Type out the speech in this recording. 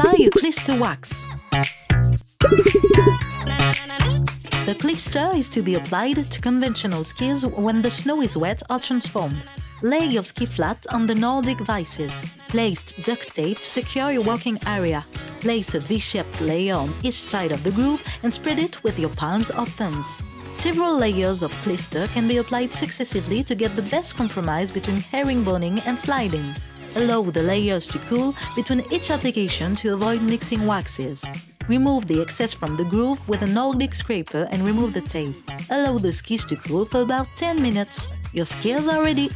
Apply a Klister wax. The Klister is to be applied to conventional skis when the snow is wet or transformed. Lay your ski flat on the Nordic vices. Place duct tape to secure your working area. Place a V-shaped layer on each side of the groove and spread it with your palms or thumbs. Several layers of Klister can be applied successively to get the best compromise between herringboning and sliding. Allow the layers to cool between each application to avoid mixing waxes. Remove the excess from the groove with a Nordic scraper and remove the tape. Allow the skis to cool for about 10 minutes. Your skis are ready!